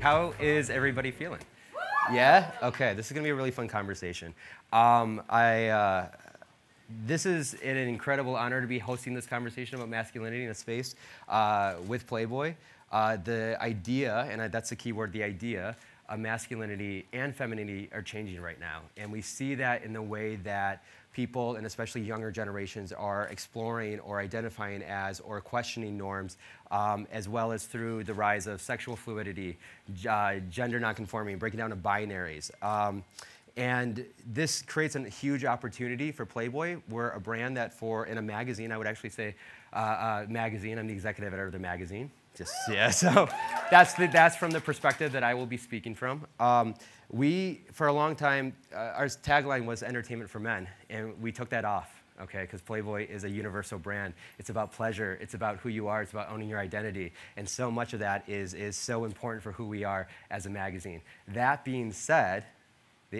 How is everybody feeling? Yeah? Okay, this is gonna be a really fun conversation. Um, I, uh, this is an incredible honor to be hosting this conversation about masculinity in a space uh, with Playboy. Uh, the idea, and that's the key word, the idea of masculinity and femininity are changing right now. And we see that in the way that people, and especially younger generations, are exploring or identifying as or questioning norms, um, as well as through the rise of sexual fluidity, uh, gender nonconforming, breaking down to binaries. Um, and this creates a huge opportunity for Playboy. We're a brand that, for in a magazine, I would actually say, uh, uh, magazine. I'm the executive editor of the magazine. Just yeah. So that's the, that's from the perspective that I will be speaking from. Um, we, for a long time, uh, our tagline was entertainment for men, and we took that off okay? Because Playboy is a universal brand. It's about pleasure. It's about who you are. It's about owning your identity. And so much of that is, is so important for who we are as a magazine. That being said,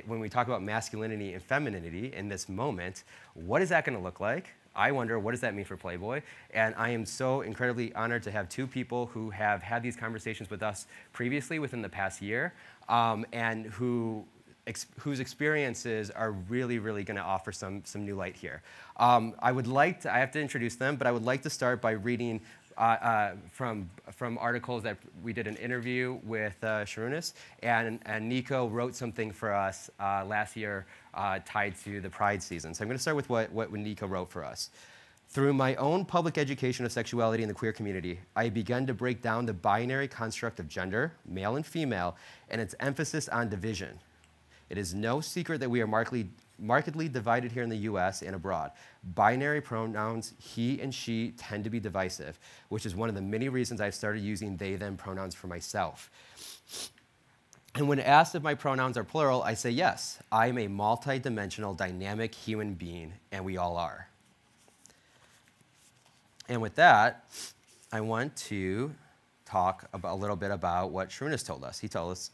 when we talk about masculinity and femininity in this moment, what is that going to look like? I wonder what does that mean for Playboy? And I am so incredibly honored to have two people who have had these conversations with us previously within the past year um, and who ex whose experiences are really, really going to offer some, some new light here. Um, I would like to, I have to introduce them, but I would like to start by reading uh, uh, from, from articles that we did an interview with uh, Sarunas, and, and Nico wrote something for us uh, last year uh, tied to the Pride season. So I'm going to start with what, what Nico wrote for us. Through my own public education of sexuality in the queer community, I began to break down the binary construct of gender, male and female, and its emphasis on division. It is no secret that we are markedly markedly divided here in the US and abroad. Binary pronouns, he and she, tend to be divisive, which is one of the many reasons I've started using they, them pronouns for myself. And when asked if my pronouns are plural, I say yes. I am a multidimensional, dynamic human being, and we all are. And with that, I want to talk about, a little bit about what Sarunas told us. He told us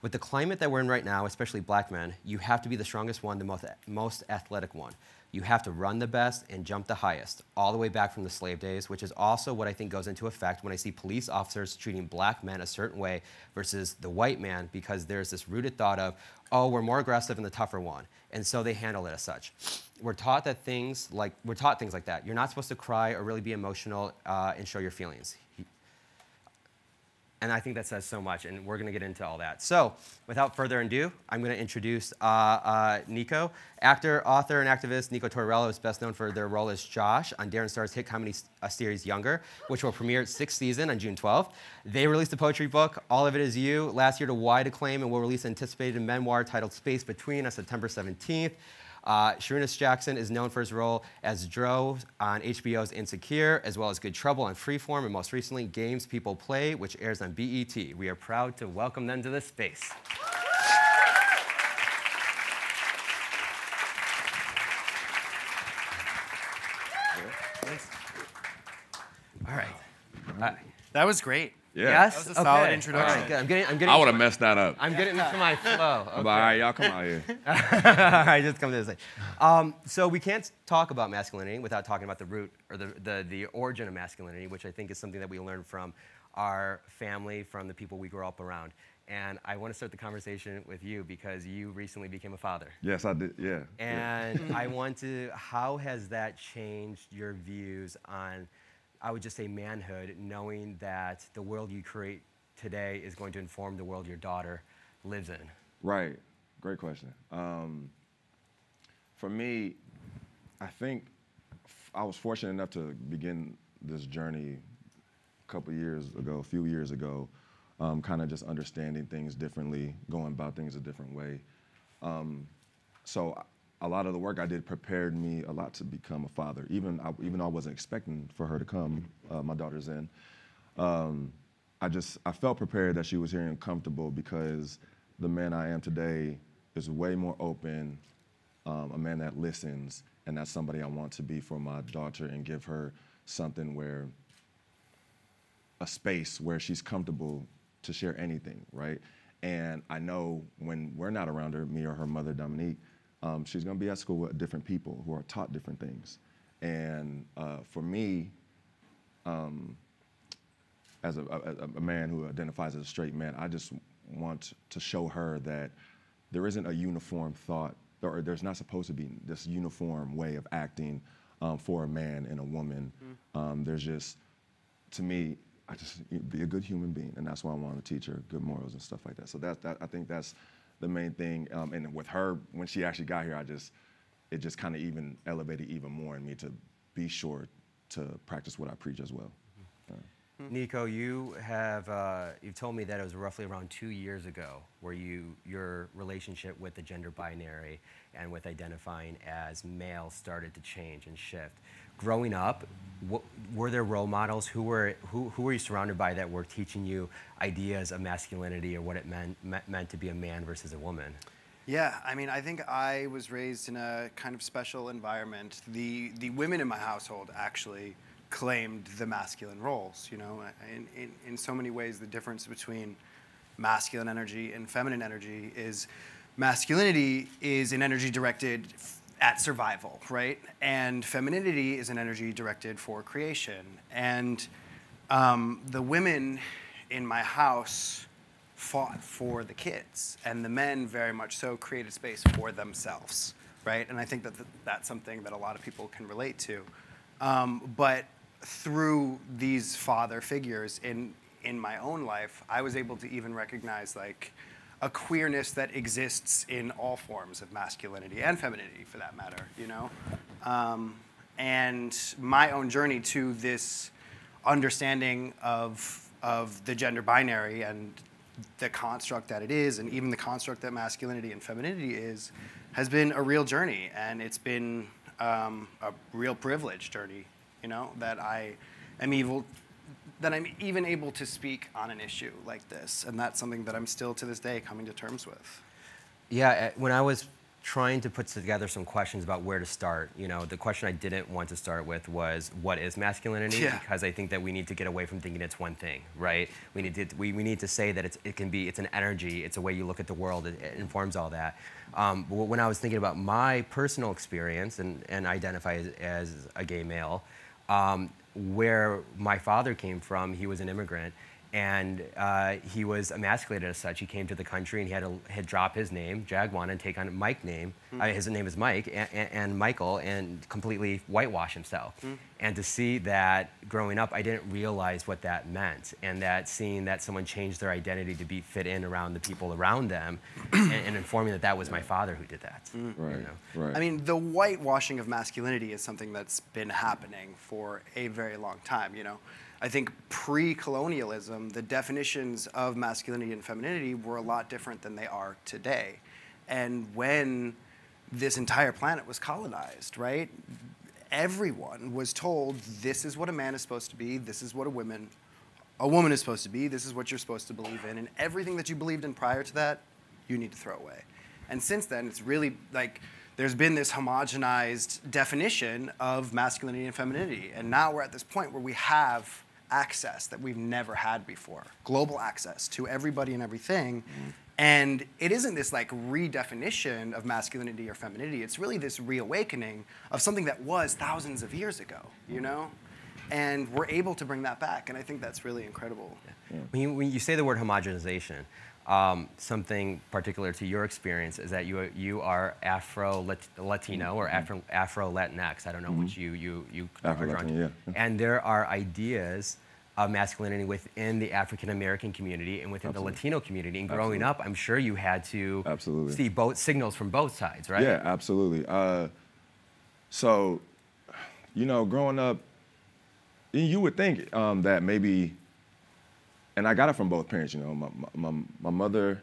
with the climate that we're in right now, especially black men, you have to be the strongest one, the most, most athletic one. You have to run the best and jump the highest, all the way back from the slave days, which is also what I think goes into effect when I see police officers treating black men a certain way versus the white man, because there's this rooted thought of, oh, we're more aggressive in the tougher one. And so they handle it as such. We're taught that things like, we're taught things like that. You're not supposed to cry or really be emotional uh, and show your feelings. And I think that says so much, and we're going to get into all that. So, without further ado, I'm going to introduce uh, uh, Nico. Actor, author, and activist Nico Tortorella is best known for their role as Josh on Darren Star's hit comedy uh, series Younger, which will premiere its sixth season on June 12th. They released a poetry book, All of It Is You, last year to wide acclaim, and will release an anticipated memoir titled Space Between on September 17th. Uh, Sarunas Jackson is known for his role as Dro on HBO's Insecure, as well as Good Trouble on Freeform, and most recently, Games People Play, which airs on BET. We are proud to welcome them to this space. All right. Uh, That was great. Yeah. Yes? That was a solid Okay. introduction. All right, good. I'm getting, I'm getting, I would have messed that up. I'm getting into my flow. I'm all right, y'all come out here. I just come to this. Um, so we can't talk about masculinity without talking about the root or the, the, the origin of masculinity, which I think is something that we learn from our family, from the people we grew up around. And I want to start the conversation with you because you recently became a father. Yes, I did. Yeah. yeah. And I want to, how has that changed your views on, I would just say, manhood, knowing that the world you create today is going to inform the world your daughter lives in? Right. Great question. Um, for me, I think I was fortunate enough to begin this journey a couple years ago, a few years ago, um, kind of just understanding things differently, going about things a different way. Um, so a lot of the work I did prepared me a lot to become a father. Even I, even though I wasn't expecting for her to come, uh, my daughter's in. Um, I just I felt prepared that she was here and comfortable because the man I am today is way more open, um, a man that listens, and that's somebody I want to be for my daughter and give her something where a space where she's comfortable to share anything, right? And I know when we're not around her, me or her mother, Dominique, um, she's gonna be at school with different people who are taught different things. And uh, for me, um, as a, a, a man who identifies as a straight man, I just want to show her that there isn't a uniform thought, or there's not supposed to be this uniform way of acting um, for a man and a woman. Mm. Um, there's just, to me, I just be a good human being, and that's why I want to teach her good morals and stuff like that. So that, that I think that's the main thing. Um, and with her, when she actually got here, I just, it just kind of even elevated even more in me to be sure to practice what I preach as well. Nico, you have uh, you've told me that it was roughly around two years ago where you your relationship with the gender binary and with identifying as male started to change and shift. Growing up, were there role models who were who, who were you surrounded by that were teaching you ideas of masculinity or what it meant me- meant to be a man versus a woman? Yeah, I mean, I think I was raised in a kind of special environment. The the women in my household actually claimed the masculine roles. You know, in, in, in so many ways, the difference between masculine energy and feminine energy is masculinity is an energy directed at survival, right? And femininity is an energy directed for creation. And um, the women in my house fought for the kids, and the men very much so created space for themselves, right? And I think that th- that's something that a lot of people can relate to. Um, but through these father figures in in my own life, I was able to even recognize like a queerness that exists in all forms of masculinity and femininity, for that matter. You know, um, and my own journey to this understanding of of the gender binary and the construct that it is, and even the construct that masculinity and femininity is, has been a real journey, and it's been um, a real privilege journey. You know that I am able, that I'm even able to speak on an issue like this, and that's something that I'm still to this day coming to terms with. Yeah, uh, when I was trying to put together some questions about where to start, you know, the question I didn't want to start with was what is masculinity? Yeah. Because I think that we need to get away from thinking it's one thing, right? We need to we, we need to say that it's, it can be it's an energy, it's a way you look at the world, it, it informs all that. Um, when I was thinking about my personal experience and, and identify as, as a gay male, um, where my father came from, he was an immigrant, and uh, he was emasculated as such. He came to the country and he had to had drop his name, Jagwan, and take on Mike name. Uh, his name is Mike, and, and, and Michael, and completely whitewash himself. And to see that growing up, I didn't realize what that meant, and that seeing that someone changed their identity to be fit in around the people around them, and, and informing that that was my father who did that. you Right, know? right. I mean, the whitewashing of masculinity is something that's been happening for a very long time, you know. I think pre-colonialism, the definitions of masculinity and femininity were a lot different than they are today. And when this entire planet was colonized, right? Everyone was told this is what a man is supposed to be, this is what a woman a woman is supposed to be, this is what you're supposed to believe in, and everything that you believed in prior to that, you need to throw away. And since then, it's really like there's been this homogenized definition of masculinity and femininity. And now we're at this point where we have access that we've never had before global access to everybody and everything. Mm-hmm. And it isn't this like redefinition of masculinity or femininity, it's really this reawakening of something that was thousands of years ago, you know? And we're able to bring that back. And I think that's really incredible. When you, when you say the word homogenization, um, something particular to your experience is that you, you are Afro Latino or Afro, Afro Latinx. I don't know which you, you, you are drawn to. Afro-Latino, yeah. And there are ideas of masculinity within the African American community and within Absolutely. the Latino community. And growing Absolutely. up, I'm sure you had to Absolutely. see both signals from both sides, right? Yeah, absolutely. Uh, so, you know, growing up, you would think um, that maybe, and I got it from both parents. You know, my my, my- mother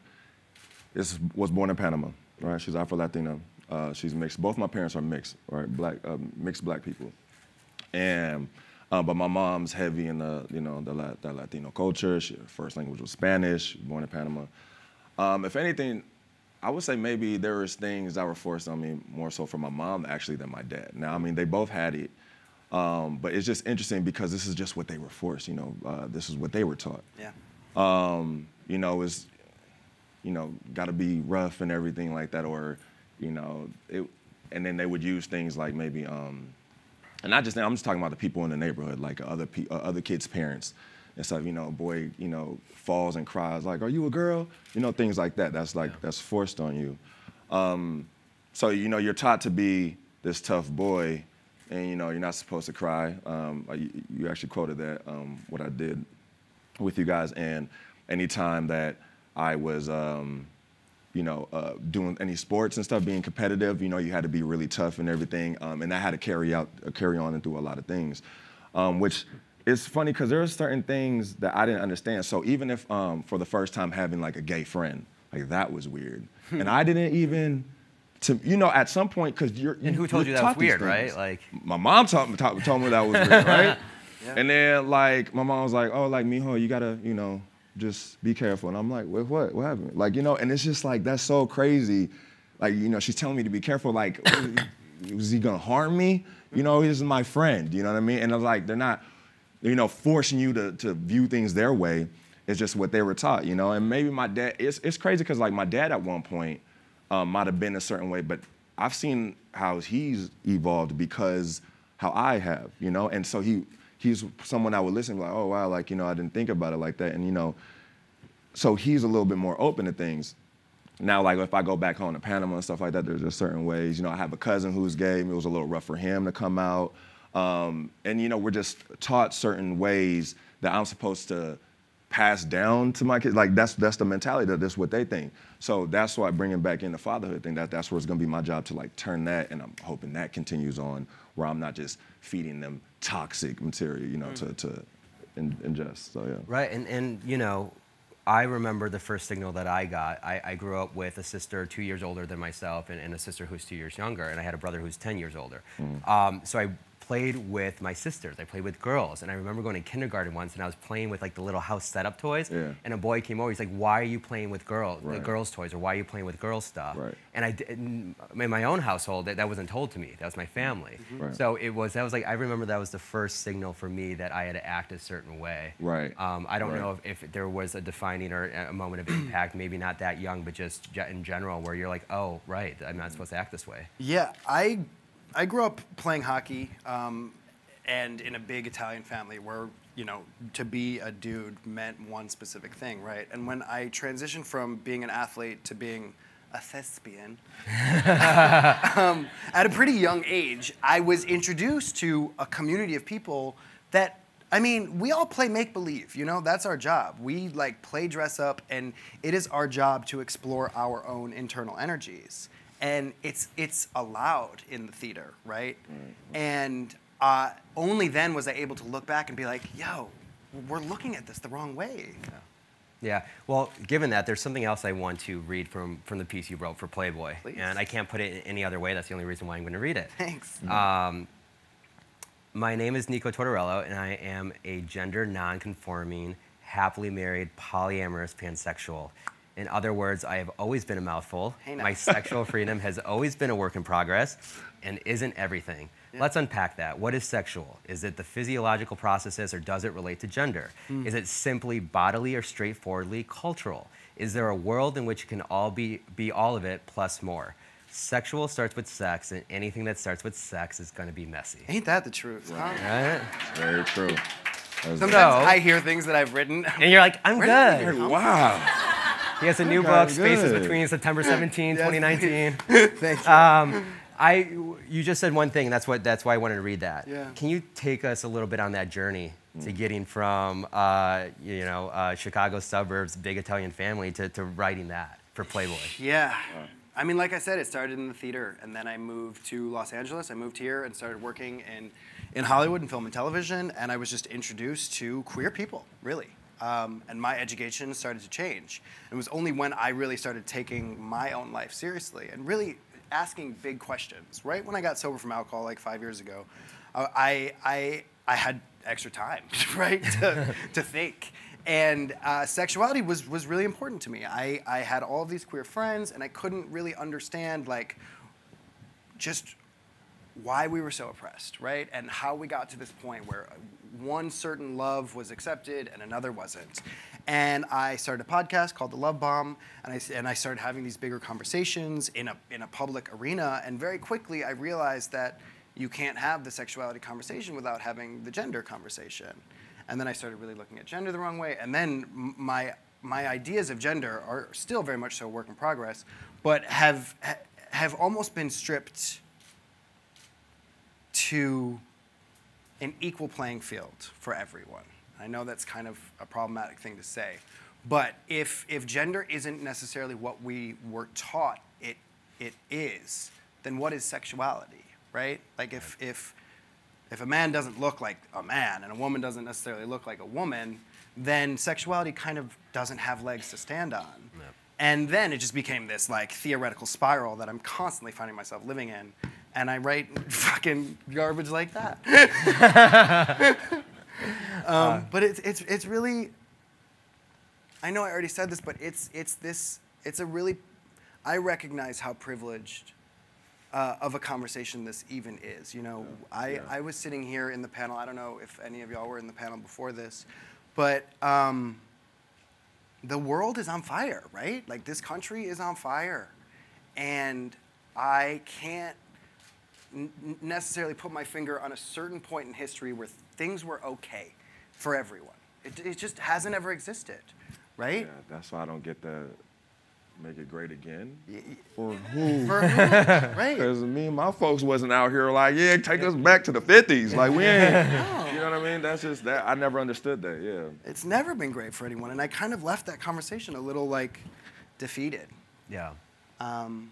is was born in Panama, right? She's Afro Latino. Uh, she's mixed. Both my parents are mixed, right? Black, uh, mixed black people, and. Uh, but my mom's heavy in the, you know, the, the Latino culture. She, her first language was Spanish. Born in Panama. Um, if anything, I would say maybe there was things that were forced on me more so from my mom actually than my dad. Now, I mean, they both had it, um, but it's just interesting because this is just what they were forced. You know, uh, this is what they were taught. Yeah. Um, you know, it's, you know, got to be rough and everything like that, or, you know, it, and then they would use things like maybe, um, and not just. I'm just talking about the people in the neighborhood, like other pe- uh, other kids' parents. and stuff. You know, a boy, you know, falls and cries like, "Are you a girl?" You know, things like that. That's like that's forced on you. Um, so you know, you're taught to be this tough boy, and you know, you're not supposed to cry. Um, you, you actually quoted that um, what I did with you guys, and anytime that I was. Um, you know, uh, doing any sports and stuff, being competitive, you know, you had to be really tough and everything, um, and that had to carry out, uh, carry on and do a lot of things, um, which is funny because there are certain things that I didn't understand. So even if um, for the first time having like a gay friend, like that was weird, and I didn't even. To, you know, at some point, because you're. And who told you that was taught weird, right? Like- my mom told me, told, told me that was weird, right? And then like my mom was like, "Oh, like Mijo, you gotta, you know, just be careful." And I'm like, "What? What? What happened?" Like, you know, and it's just like that's so crazy. Like, you know, she's telling me to be careful. Like, was he gonna harm me? You know, he's my friend. You know what I mean? And I was like, they're not, you know, forcing you to to view things their way. It's just what they were taught, you know. And maybe my dad. It's it's crazy because like my dad at one point um, might have been a certain way, but I've seen how he's evolved because how I have, you know. And so he he's someone I would listen like, oh wow, like you know, I didn't think about it like that, and you know, so he's a little bit more open to things. Now, like if I go back home to Panama and stuff like that, there's just certain ways. You know, I have a cousin who's gay. It was a little rough for him to come out, um, and you know, we're just taught certain ways that I'm supposed to pass down to my kids. Like that's that's the mentality that that's what they think. So that's why bringing back in the fatherhood thing. That that's where it's gonna be my job to like turn that, and I'm hoping that continues on where I'm not just feeding them toxic material, you know, to to in, ingest. So yeah. Right, and, and you know, I remember the first signal that I got. I, I grew up with a sister two years older than myself and, and a sister who's two years younger, and I had a brother who's 10 years older. Um, so I played with my sisters. I played with girls, and I remember going to kindergarten once, and I was playing with like the little house setup toys. Yeah. And a boy came over. He's like, "Why are you playing with girl, the girls' toys, or why are you playing with girls' stuff?" Right. And I, di- in in my own household, that, that wasn't told to me. That was my family. Right. So it was. That was like I remember that was the first signal for me that I had to act a certain way. Right. Um, I don't Right. know if, if there was a defining or a moment of impact, maybe not that young, but just in general, where you're like, oh, right, I'm not supposed to act this way. Yeah, I I grew up playing hockey, um, and in a big Italian family where you know to be a dude meant one specific thing, right? And when I transitioned from being an athlete to being a thespian, um, at a pretty young age, I was introduced to a community of people that. I mean, we all play make believe, you know, that's our job. We like play dress up, and it is our job to explore our own internal energies. And it's, it's allowed in the theater, right? And uh, only then was I able to look back and be like, yo, we're looking at this the wrong way. Yeah. Yeah. Well, given that, there's something else I want to read from, from the piece you wrote for Playboy. Please. And I can't put it in any other way. That's the only reason why I'm going to read it. Thanks. Um, my name is Nico Tortorella, and I am a gender non-conforming, happily married, polyamorous pansexual. In other words, I have always been a mouthful. Hey, now. My sexual freedom has always been a work in progress and isn't everything. Let's unpack that. What is sexual? Is it the physiological processes or does it relate to gender? Hmm. Is it simply bodily or straightforwardly cultural? Is there a world in which it can all be, be all of it plus more? Sexual starts with sex, and anything that starts with sex is going to be messy. Ain't that the truth? Huh? Right? Very true. Sometimes So- I hear things that I've written. And you're like, I'm Where good. wow. He has a new Okay, book, Spaces. Between September 17, 2019. Thank you. Um, I, you just said one thing, and that's what that's why I wanted to read that. Yeah. Can you take us a little bit on that journey to Mm. getting from, uh, you know, uh, Chicago suburbs, big Italian family, to, to writing that for Playboy? Yeah. I mean, like I said, it started in the theater, and then I moved to Los Angeles. I moved here and started working in, in Hollywood and film and television, and I was just introduced to queer people, really. Um, and my education started to change. It was only when I really started taking my own life seriously and really asking big questions. Right when I got sober from alcohol, like five years ago, uh, I, I, I had extra time, right, to, to think and uh, sexuality was, was really important to me. I, I had all of these queer friends, and I couldn't really understand like just why we were so oppressed, right? And how we got to this point where one certain love was accepted and another wasn't. And I started a podcast called The Love Bomb, and I, and I started having these bigger conversations in a, in a public arena. And very quickly, I realized that you can't have the sexuality conversation without having the gender conversation. and then I started really looking at gender the wrong way, and then my my ideas of gender are still very much so a work in progress, but have ha- have almost been stripped to an equal playing field for everyone. I know that's kind of a problematic thing to say, but if if gender isn't necessarily what we were taught it it is, then what is sexuality, right? Like if if if a man doesn't look like a man and a woman doesn't necessarily look like a woman, then sexuality kind of doesn't have legs to stand on. And then it just became this like theoretical spiral that I'm constantly finding myself living in. And I write fucking garbage like that. um, but it's, it's, it's really, I know I already said this, but it's, it's this, it's a really, I recognize how privileged uh, of a conversation this even is. You know, I, Yeah. I was sitting here in the panel. I don't know if any of y'all were in the panel before this, but um, the world is on fire, right? Like this country is on fire, and I can't necessarily put my finger on a certain point in history where things were okay for everyone. It, it just hasn't ever existed, right? Yeah, that's why I don't get the make it great again. Y- y- For who? For who? right? Because me and my folks wasn't out here like, yeah, take us back to the 50s. Like, we ain't, you know what I mean? That's just that. I never understood that, yeah. It's never been great for anyone, and I kind of left that conversation a little like defeated. Yeah. Um,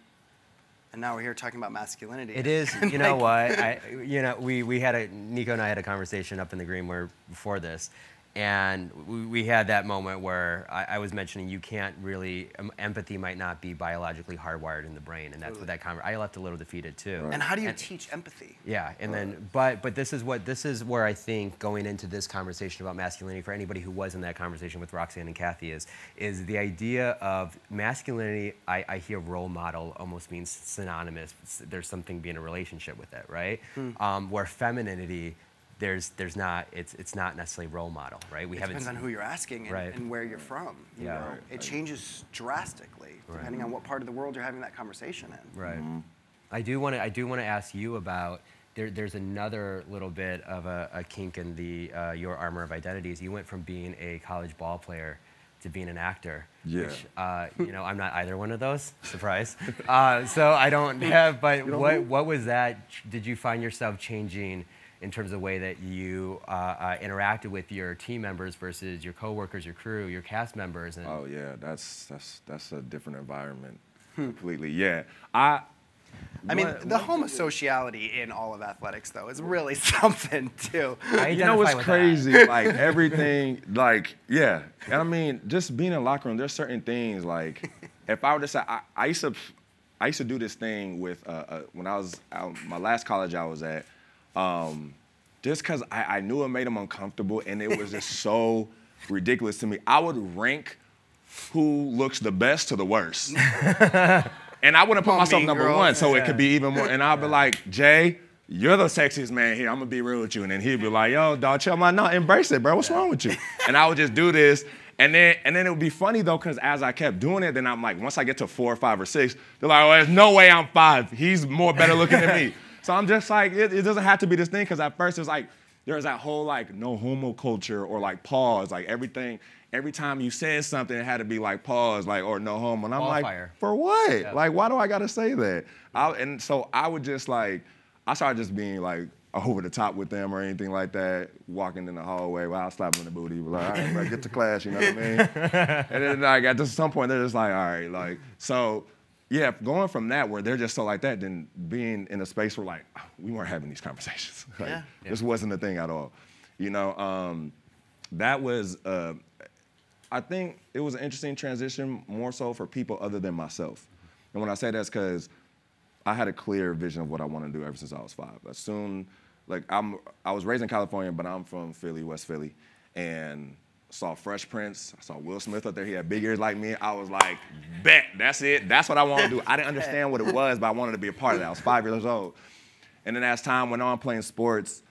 and now we're here talking about masculinity. It is. You know like, what? I, you know, we, we had a Nico and I had a conversation up in the green where before this, and we, we had that moment where I, I was mentioning you can't really um, empathy might not be biologically hardwired in the brain, and that's what that conver- I left a little defeated too. And how do you And- teach empathy? Yeah, and then, but but this is what this is where I think going into this conversation about masculinity for anybody who was in that conversation with Roxanne and Kathy is is the idea of masculinity. I, I hear role model almost means synonymous. There's something being a relationship with it, right? Hmm. Um, where femininity, there's there's not it's it's not necessarily role model, right? We It haven't depends on who you're asking and, Right. and where you're from. You Yeah. know? Right, It changes drastically Right. depending on what part of the world you're having that conversation in. Right. I do want to. I do want to ask you about. There, there's another little bit of a, a kink in the uh, your armor of identities. You went from being a college ball player to being an actor. Yeah. Which, uh, you know, I'm not either one of those. Surprise. uh, so I don't have. But what what was that? Did you find yourself changing? In terms of the way that you uh, uh, interacted with your team members versus your coworkers, your crew, your cast members, and Oh, yeah, that's that's that's a different environment completely. Yeah. I, I mean, What- the homosociality in all of athletics, though, is really something, too. I you know what's identify with that. crazy? Like everything, like yeah. And I mean, just being in a locker room, there's certain things like if I were to say, I, I used to, I used to do this thing with uh, uh, when I was out, my last college I was at, um, just because I, I knew it made them uncomfortable and it was just so ridiculous to me. I would rank who looks the best to the worst. And I wouldn't put myself number girl. one, so it could be even more. And I'd be like, Jay, you're the sexiest man here. I'm gonna be real with you. And then he'd be like, Yo, dog, chill my no, embrace it, bro. What's wrong with you? And I would just do this. And then and then it would be funny though, because as I kept doing it, then I'm like, once I get to four or five or six, they're like, oh, there's no way I'm five. He's more better looking than me. So I'm just like, it, it doesn't have to be this thing, because at first it was like, there's that whole like no homo culture or like pause, like everything. Every time you said something, it had to be like pause, like or no homo. And I'm like, for what? Like, why do I gotta say that? I, and so I would just like, I started just being like over the top with them or anything like that. Walking in the hallway, well, I'll slap them in the booty, like, all right, bro, get to class, you know what I mean? and then like at some point, they're just like, all right, like so. Yeah, going from that where they're just so like that, then being in a space where like we weren't having these conversations. like, Yeah. This wasn't a thing at all. You know, um, that was uh, I think it was an interesting transition more so for people other than myself. And when I say that's because I had a clear vision of what I want to do ever since I was five. As soon, like I'm, I was raised in California, but I'm from Philly, West Philly, and saw Fresh Prince. I saw Will Smith up there. He had big ears like me. I was like, bet, that's it. That's what I want to do. I didn't understand what it was, but I wanted to be a part of that. I was five years old. And then as time went on playing sports,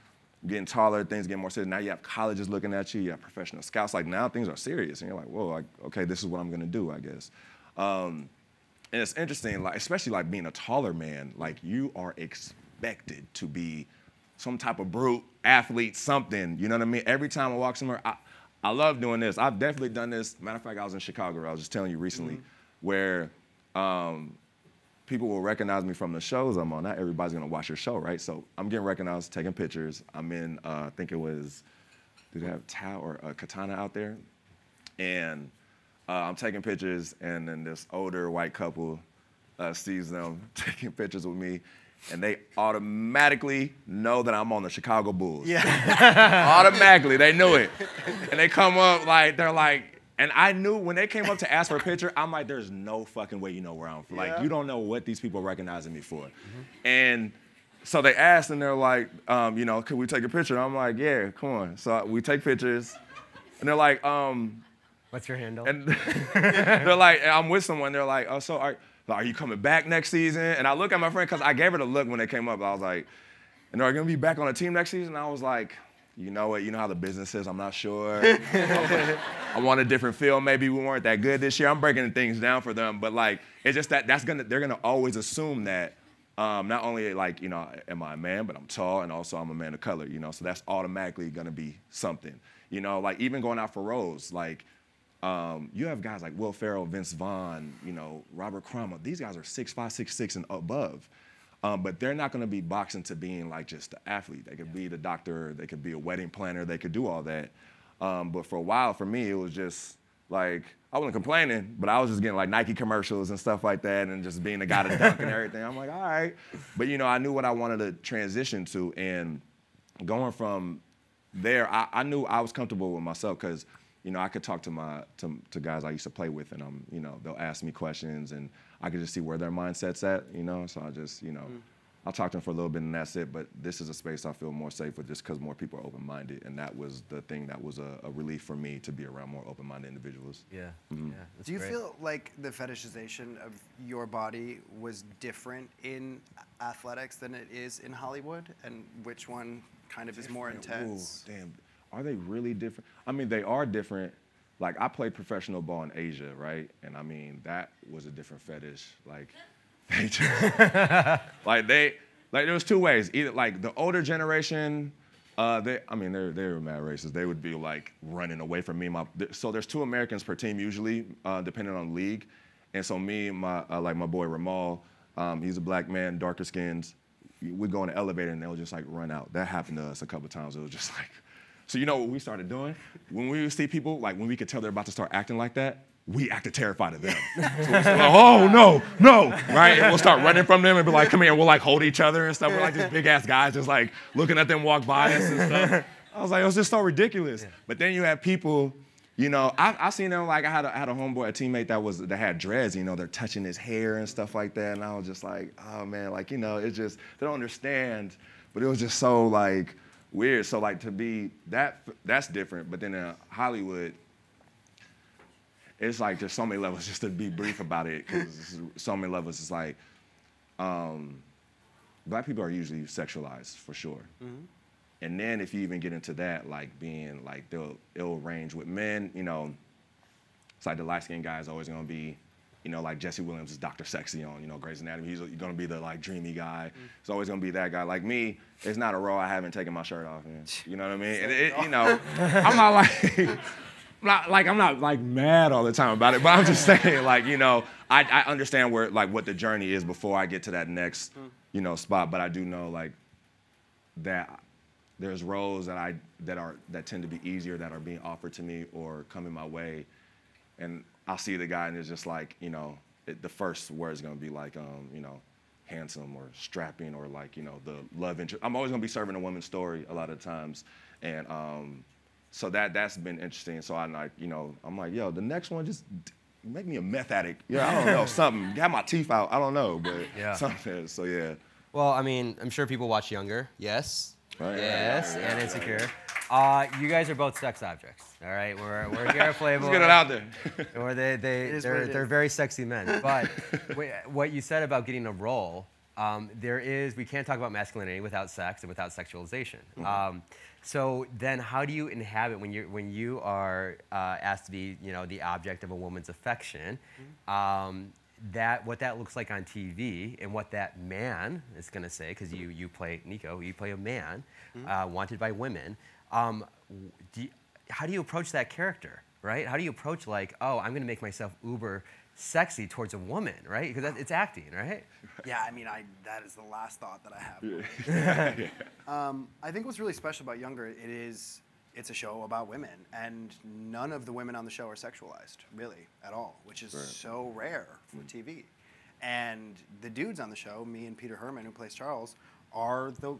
getting taller, things getting more serious. Now you have colleges looking at you, you have professional scouts. Like now things are serious. And you're like, whoa, like, okay, this is what I'm gonna do, I guess. Um, and it's interesting, like, especially like being a taller man, like you are expected to be some type of brute athlete something. You know what I mean? Every time I walk somewhere, I, I love doing this. I've definitely done this. Matter of fact, I was in Chicago. I was just telling you recently, where um, people will recognize me from the shows I'm on. Not everybody's gonna watch your show, right? So I'm getting recognized, taking pictures. I'm in, uh, I think it was, did they have Tao or uh, Katana out there? And uh, I'm taking pictures, and then this older white couple uh, sees them taking pictures with me, and they automatically know that I'm on the Chicago Bulls. Yeah. automatically, they knew it, and they come up like they're like, and I knew when they came up to ask for a picture, I'm like, there's no fucking way you know where I'm from. Like, Yeah. you don't know what these people are recognizing me for, and. So they asked, and they're like, um, you know, could we take a picture? I'm like, yeah, come on. So we take pictures, and they're like, um, What's your handle? and they're like, I'm with someone. They're like, oh, so are, are you coming back next season? And I look at my friend because I gave her the look when they came up. I was like, and they're gonna be back on the team next season. I was like, you know what? You know how the business is. I'm not sure. I want a different feel. Maybe we weren't that good this year. I'm breaking things down for them, but like, it's just that that's gonna they're gonna always assume that. Um, not only like you know, am I a man, but I'm tall, and also I'm a man of color. You know, so that's automatically gonna be something. You know, like even going out for roles, like um, you have guys like Will Ferrell, Vince Vaughn, you know, Robert Crumb. These guys are six five, six six, and above. Um, but they're not going to be boxing to being like just the athlete. They could be the doctor. They could be a wedding planner. They could do all that. Um, but for a while, for me, it was just like I wasn't complaining, but I was just getting like Nike commercials and stuff like that, and just being the guy to dunk and everything. I'm like, all right. But you know, I knew what I wanted to transition to, and going from there, I, I knew I was comfortable with myself because, you know, I could talk to my to, to guys I used to play with, and um, you know, they'll ask me questions, and I could just see where their mindset's at, you know. So I just, you know, I'll talk to them for a little bit, and that's it. But this is a space I feel more safe with, just because more people are open-minded, and that was the thing that was a, a relief for me to be around more open-minded individuals. yeah. Mm-hmm. Yeah. Do you great. feel like the fetishization of your body was different in athletics than it is in Hollywood? And which one kind of is more Ooh, intense? damn, are they really different? I mean, they are different. Like I played professional ball in Asia, right? And I mean, that was a different fetish. Like, they just, like they, like there was two ways. Either like the older generation, uh, they, I mean, they they were mad racist. They would be like running away from me. My, so there's two Americans per team usually, uh, depending on league. And so me, my uh, like my boy Ramal, um, he's a black man, darker skins. We go in the elevator and they'll just like run out. That happened to us a couple times. It was just like, so you know what we started doing? When we would see people, like when we could tell they're about to start acting like that, we acted terrified of them. so like, oh no, no, right? And we'll start running from them and be like, come here, and we'll like hold each other and stuff. We're like these big ass guys just like looking at them walk by us and stuff. I was like, it was just so ridiculous. But then you have people, you know, I, I seen them like I had a, I had a homeboy, a teammate that was that had dreads. You know, they're touching his hair and stuff like that, and I was just like, oh man, like you know, it's just they don't understand. But it was just so like weird. So like to be that that's different. But then in Hollywood, it's like there's so many levels. Just to be brief about it, because so many levels. It's like um, black people are usually sexualized for sure. And then if you even get into that, like being like they'll ill range with men, you know, it's like the light skinned guy is always gonna be, you know, like Jesse Williams is Dr. Sexy on, you know, Grey's Anatomy. He's gonna be the like dreamy guy. Mm. It's always gonna be that guy. Like me, it's not a role I haven't taken my shirt off in. You know what I mean? And it, you know, I'm not like. I'm not like I'm not like mad all the time about it, but I'm just saying like you know I, I understand where like what the journey is before I get to that next hmm. you know spot, but I do know like that there's roles that I that are that tend to be easier that are being offered to me or coming my way, and I'll see the guy and it's just like you know it, the first word is gonna be like um you know handsome or strapping or like you know the love interest. I'm always gonna be serving a woman's story a lot of times, and um so that that's been interesting. So I'm like you know I'm like yo the next one just. Make me a meth addict. Yeah, I don't know, something. Got my teeth out. I don't know, but Yeah. something. So yeah. Well, I mean, I'm sure people watch Younger. Yes. Right, yes, right, and right, Insecure. Uh, you guys are both sex objects. All right, we're, we're here at Playboy. Let's get it out there. Or they they they're they're very sexy men. But what you said about getting a role, um, there is, we can't talk about masculinity without sex and without sexualization. Mm-hmm. Um, so then how do you inhabit when, you're, when you are uh, asked to be, you know, the object of a woman's affection? Mm-hmm. Um, that what that looks like on TV and what that man is going to say, because you you play Nico, you play a man uh, wanted by women. Um, do you- how do you approach that character, right? How do you approach like, oh, I'm going to make myself uber sexy towards a woman, right? Because it's acting, right? Yeah, I mean, I that is the last thought that I have. um, I think what's really special about Younger, it is it's a show about women, and none of the women on the show are sexualized, really, at all, which is Right. so rare for TV. And the dudes on the show, me and Peter Hermann, who plays Charles, are the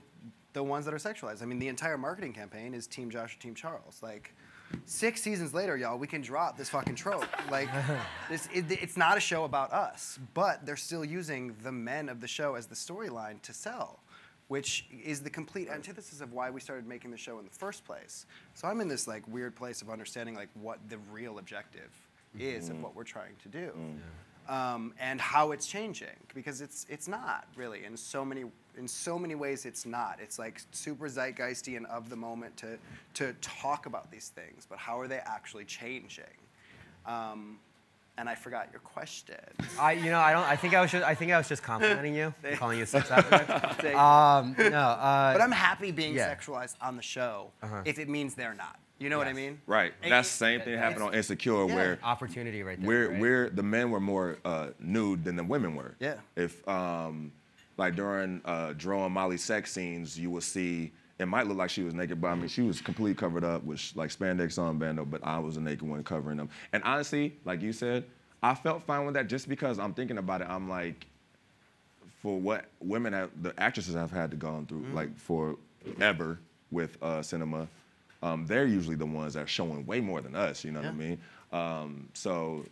the ones that are sexualized. I mean, the entire marketing campaign is Team Josh or Team Charles. Like, six seasons later, y'all, we can drop this fucking trope. Like, this, it, it's not a show about us, but they're still using the men of the show as the storyline to sell, which is the complete antithesis of why we started making the show in the first place. So I'm in this like weird place of understanding like what the real objective is of what we're trying to do. Um, and how it's changing because it's it's not really in so many in so many ways it's not it's like super zeitgeisty and of the moment to to talk about these things but how are they actually changing um, and I forgot your question. I, you know, I don't. I think I was just. I think I was just complimenting you, calling you a sex object. Um, no. Uh, but I'm happy being yeah. sexualized on the show Uh-huh. if it means they're not. You know what I mean? Right. It- That's the same thing happened on Insecure Yeah. where opportunity right there. we're right? we're the men were more uh, nude than the women were. Yeah. If um, like during uh, Dro and Molly's sex scenes, you will see it might look like she was naked, but I mean she was completely covered up with like spandex on bando, but I was a naked one covering them. And honestly, like you said, I felt fine with that just because I'm thinking about it. I'm like, for what women have, the actresses have had to go through, like for ever with uh, cinema, um, they're usually the ones that are showing way more than us. You know what I mean? Um, so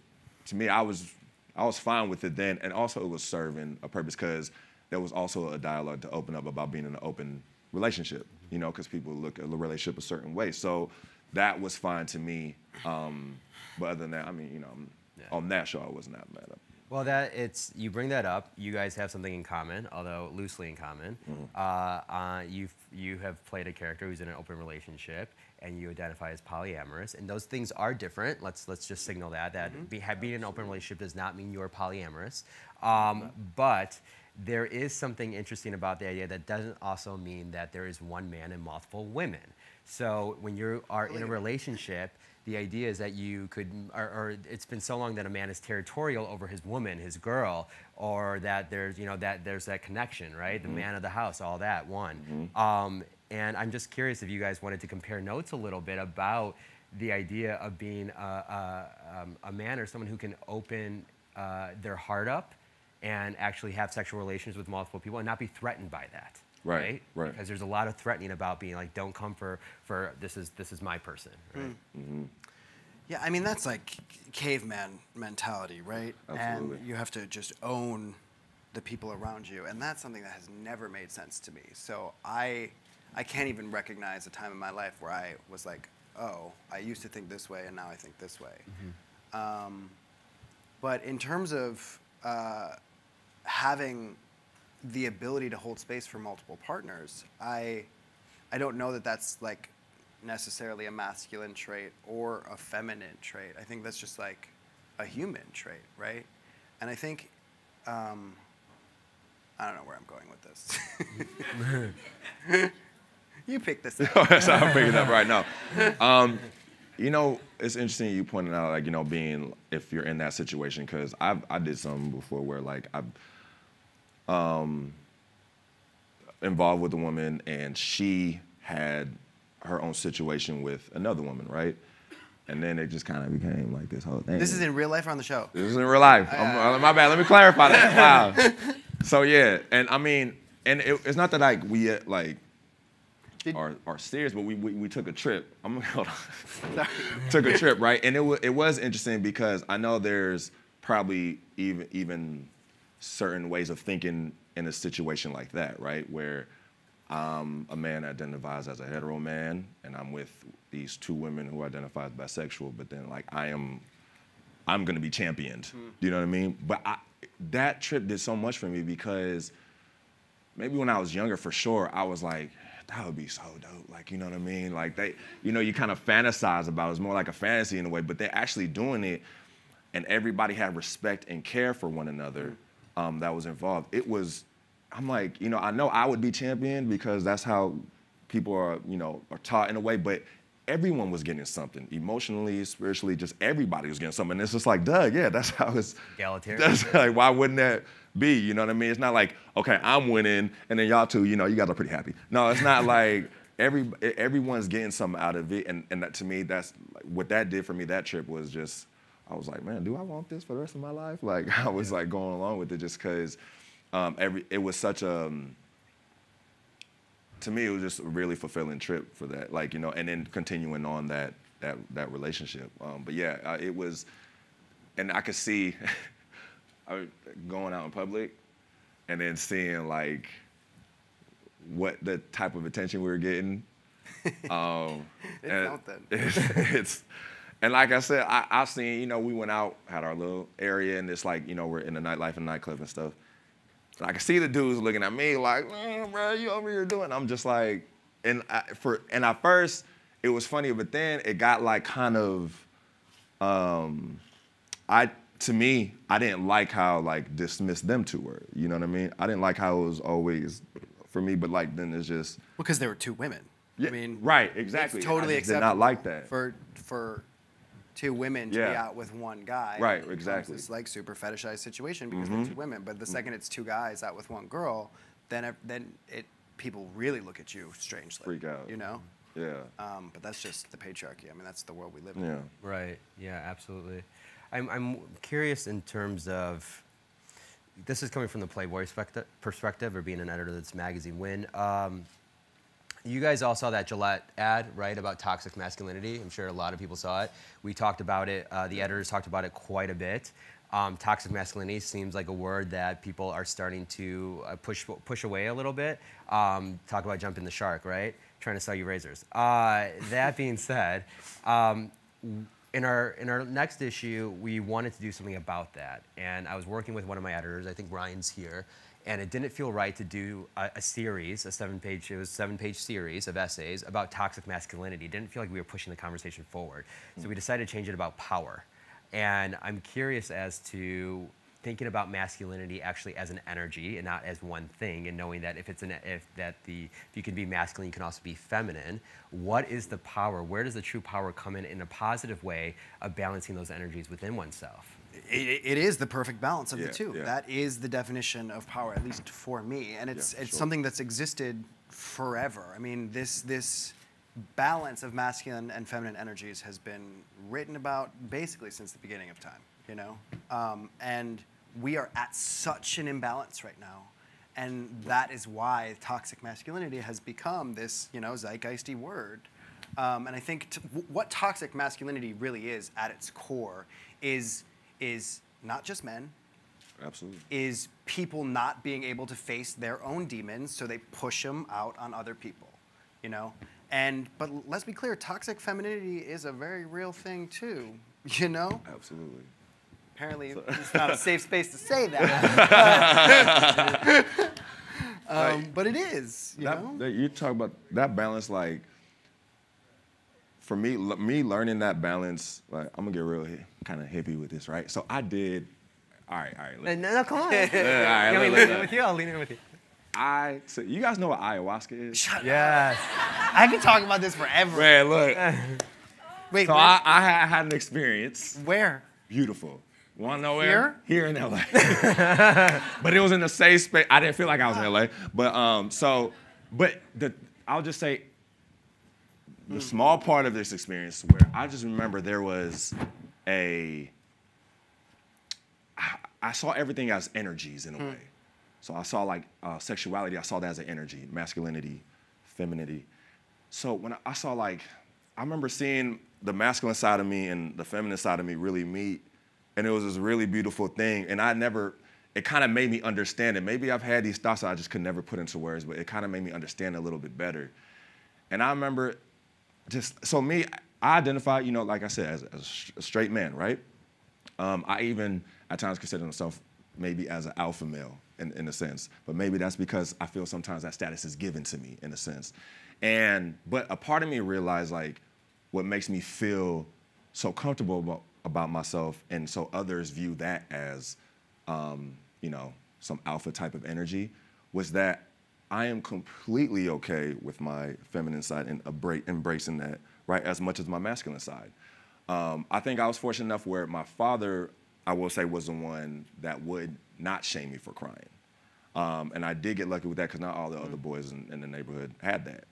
to me, I was I was fine with it then, and also it was serving a purpose because there was also a dialogue to open up about being in an open relationship. You know, because people look at the relationship a certain way. So that was fine to me. Um, but other than that, I mean, you know, Yeah. on that show, I wasn't that mad. At. Well, that it's you bring that up. You guys have something in common, although loosely in common. Mm-hmm. Uh, uh, you you have played a character who's in an open relationship, and you identify as polyamorous, and those things are different. Let's let's just signal that that Mm-hmm. be, have, being in an open relationship does not mean you are polyamorous, um, but there is something interesting about the idea that doesn't also mean that there is one man and multiple women. So when you are in a relationship, the idea is that you could, or, or it's been so long that a man is territorial over his woman, his girl, or that there's, you know, that there's that connection, right? The man of the house, all that one. Um, and I'm just curious if you guys wanted to compare notes a little bit about the idea of being a, a, um, a man or someone who can open uh, their heart up and actually have sexual relations with multiple people and not be threatened by that. Right, right. Because there's a lot of threatening about being like, don't come for, for this is this is my person, right? Yeah, I mean that's like caveman mentality, right? Absolutely. And you have to just own the people around you, and that's something that has never made sense to me. So I, I can't even recognize a time in my life where I was like, oh, I used to think this way, and now I think this way. Hmm. Um, but in terms of uh, having the ability to hold space for multiple partners, I, I don't know that that's like necessarily a masculine trait or a feminine trait. I think that's just like a human trait, right? And I think, um, I don't know where I'm going with this. you pick this up. How I'm picking up right now. Um, you know, it's interesting you pointed out, like, you know, being if you're in that situation, because I I did something before where like I um involved with a woman and she had her own situation with another woman, right? And then it just kind of became like this whole thing. This is in real life or on the show? This is in real life. I'm, uh, my bad. Let me clarify that. Wow. so yeah, and I mean, and it, it's not that like we uh, like Did- are, are serious, but we, we we took a trip. I'm gonna hold on. Took a trip, right? And it wa it was interesting because I know there's probably even even certain ways of thinking in a situation like that, right? Where I'm a man identifies as a hetero man, and I'm with these two women who identify as bisexual, but then like I am, I'm gonna be championed. Do you know what I mean? But I, that trip did so much for me because maybe when I was younger, for sure, I was like, that would be so dope. Like, you know what I mean? Like they, you know, you kind of fantasize about it. It's more like a fantasy in a way, but they're actually doing it. and everybody had respect and care for one another hmm. Um, that was involved. It was, I'm like, you know, I know I would be champion because that's how people are, you know, are taught in a way, but everyone was getting something emotionally, spiritually, just everybody was getting something. And it's just like, Doug, yeah, that's how it's. Egalitarian. That's like, why wouldn't that be? You know what I mean? It's not like, okay, I'm winning, and then y'all two, you know, you guys are pretty happy. No, it's not like every everyone's getting something out of it, and and that, to me, that's what that did for me. That trip was just, I was like, man, do I want this for the rest of my life? Like I was like going along with it just because um, every it was such a um, to me, it was just a really fulfilling trip for that. Like, you know, and then continuing on that that that relationship. Um, but yeah, uh, it was, and I could see I going out in public, and then seeing like what the type of attention we were getting. Um, It's. It's, it's and like I said, I, I seen you know we went out had our little area, and it's like you know we're in the nightlife and nightclub and stuff. And I can see the dudes looking at me like, mm, bro, you over here doing? I'm just like, and I, for and at first it was funny, but then it got like kind of, um, I to me I didn't like how like dismissed them two were. You know what I mean? I didn't like how it was always for me, but like then it's just Because there were two women. Yeah, I mean, right, exactly. I totally just did acceptable. not like that. for for two women to be out with one guy. Right, exactly. It's like super fetishized situation because they're two women. But the second it's two guys out with one girl, then it, then it people really look at you strangely. Freak out. You know. yeah, Um, but that's just the patriarchy. I mean, that's the world we live in. yeah. Right. Yeah, absolutely. I'm, I'm curious in terms of this is coming from the Playboy perspective or being an editor of this magazine. When um, you guys all saw that Gillette ad, right, about toxic masculinity. I'm sure a lot of people saw it. We talked about it. Uh, the editors talked about it quite a bit. Um, toxic masculinity seems like a word that people are starting to uh, push push away a little bit. Um, talk about jumping the shark, right? Trying to sell you razors. Uh, that being said, um, in our in our next issue, we wanted to do something about that, and I was working with one of my editors. I think Ryan's here, and it didn't feel right to do a, a series, a seven-page it was seven-page series of essays about toxic masculinity. It didn't feel like we were pushing the conversation forward, so we decided to change it about power. And I'm curious as to thinking about masculinity actually as an energy and not as one thing and knowing that if it's an if that the if you can be masculine you can also be feminine what is the power where does the true power come in in a positive way of balancing those energies within oneself It, it is the perfect balance of Yeah, the two. yeah. That is the definition of power, at least for me, and it's Yeah, it's sure. something that's existed forever. I mean, this this balance of masculine and feminine energies has been written about basically since the beginning of time. You know, um, and we are at such an imbalance right now. And that is why toxic masculinity has become this, you know, zeitgeisty word. Um, and I think what toxic masculinity really is at its core is is not just men, Absolutely. is people not being able to face their own demons, so they push them out on other people, you know. And but let's be clear, toxic femininity is a very real thing too, you know. Absolutely. Apparently, it's not a safe space to say that. um, but it is, you that, know. that- you talk about that balance, like for me, l- me learning that balance, like I'm gonna get real kind of hippie with this, right? So I did. All right, all right. look. no, no come on Yeah, all right, Can look, lean look, in with you i'll lean in with you I so you guys know what ayahuasca is? Shut yes I can talk about this forever. Man, look. Wait, So? I, I had, had an experience. where? Beautiful. Want to know where? Here? Here in LA. but it was in a safe space. I didn't feel like I was in LA. But um, so, but the I'll just say the small part of this experience where I just remember there was a I, I saw everything as energies in a way. So I saw like uh, sexuality, I saw that as an energy, masculinity, femininity. So when I, I saw like, I remember seeing the masculine side of me and the feminine side of me really meet, and it was this really beautiful thing. And I never, it kind of made me understand it. Maybe I've had these thoughts that I just could never put into words, but it kind of made me understand a little bit better. And I remember just, so me, I identify, you know, like I said, as, as a straight man, right? Um, I even at times consider myself maybe as an alpha male in, in a sense, but maybe that's because I feel sometimes that status is given to me in a sense. And but a part of me realized like what makes me feel so comfortable about about myself, and so others view that as, um, you know, some alpha type of energy, was that I am completely okay with my feminine side and abra- embracing that, right, as much as my masculine side. Um, I think I was fortunate enough where my father, I will say, was the one that would not shame me for crying. Um, and I did get lucky with that because not all the other boys in, in the neighborhood had that.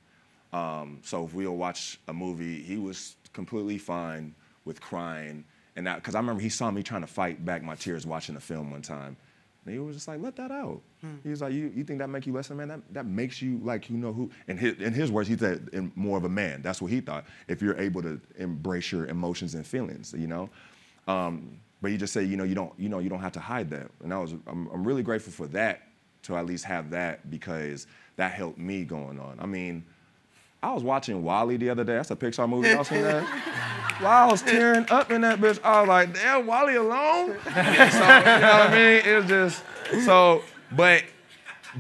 Um, so if we'll watch a movie, he was completely fine with crying. And that, because I remember he saw me trying to fight back my tears watching a film one time. And he was just like, let that out. He was like, you, you think that make you less than man? That, that makes you like, you know who, in his, in his words, he said, in more of a man. That's what he thought. If you're able to embrace your emotions and feelings, you know? Um, but he just said, you know, you don't, you know, you don't have to hide that. And I was, I'm, I'm really grateful for that, to at least have that because that helped me going on. I mean, I was watching WALL-E the other day. That's a Pixar movie. Y'all seen that? While I was tearing up in that bitch, I was like, damn, WALL-E alone? so, you know what I mean? It was just, so, but,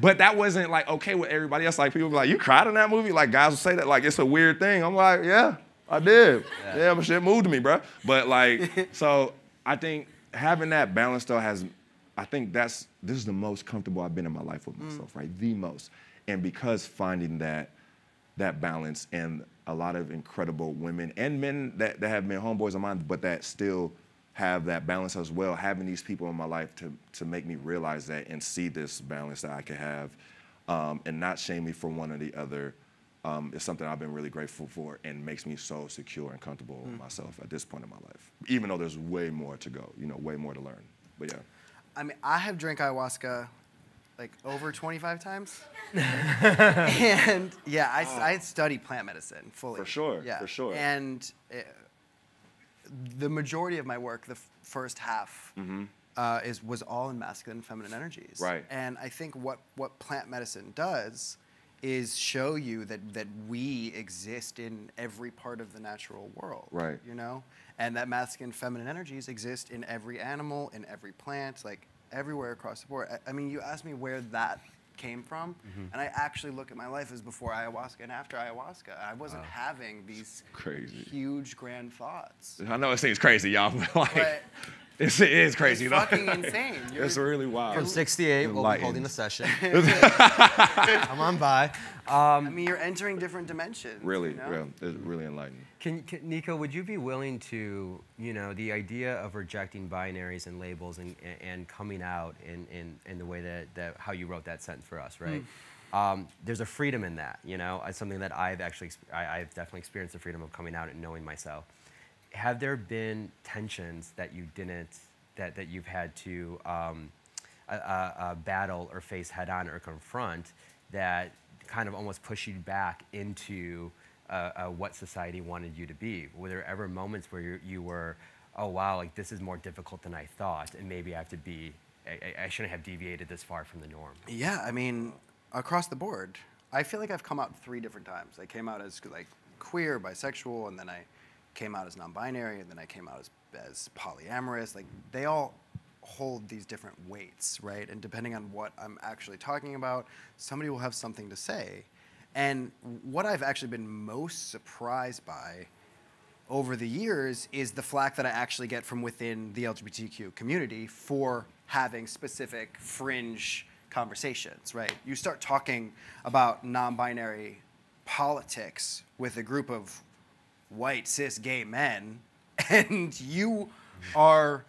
but that wasn't like okay with everybody else. Like people be like, you cried in that movie? Like guys will say that like it's a weird thing. I'm like, yeah, I did. Yeah, but shit moved me, bro. But like, so I think having that balance though has, I think that's, this is the most comfortable I've been in my life with myself, mm. right? The most. And because finding that, that balance and a lot of incredible women and men that, that have been homeboys of mine, but that still have that balance as well. Having these people in my life to, to make me realize that and see this balance that I can have um, and not shame me for one or the other um, is something I've been really grateful for and makes me so secure and comfortable with myself at this point in my life. Even though there's way more to go, you know, way more to learn. But yeah. I mean, I have drank ayahuasca like over 25 times. and yeah, I, I study plant medicine fully. For sure, Yeah. for sure. And uh, the majority of my work, the f- first half, uh, is was all in masculine and feminine energies. Mm-hmm. Right. And I think what, what plant medicine does is show you that, that we exist in every part of the natural world. Right. You know? And that masculine and feminine energies exist in every animal, in every plant, like everywhere across the board. I, I mean, you asked me where that came from, mm-hmm. and I actually look at my life as before ayahuasca and after ayahuasca. I wasn't having these Crazy. huge grand thoughts. I know it seems crazy, y'all, but like, But it's, it is crazy it's though. fucking insane. You're- it's really wild. From 68, we'll be holding a session. Come on by. I mean, you're entering different dimensions. Really, you know? real. It's really enlightening. Can, can, Nico, would you be willing to, you know, the idea of rejecting binaries and labels and, and, and coming out in, in, in the way that, that how you wrote that sentence for us, right? Um, there's a freedom in that, you know. It's something that I've actually, I, I've definitely experienced the freedom of coming out and knowing myself. Have there been tensions that you didn't, that, that you've had to um, uh, uh, battle or face head on or confront that kind of almost push you back into uh, uh, what society wanted you to be? Were there ever moments where you, you were, oh wow, like this is more difficult than I thought, and maybe I have to be, I, I- shouldn't have deviated this far from the norm? Yeah, I mean, across the board, I feel like I've come out three different times. I came out as like queer, bisexual, and then I came out as non-binary, and then I came out as, as polyamorous. Like they all hold these different weights, right? And depending on what I'm actually talking about, somebody will have something to say. And what I've actually been most surprised by over the years is the flack that I actually get from within the LGBTQ community for having specific fringe conversations, right? You start talking about non binary politics with a group of white cis gay men, and you are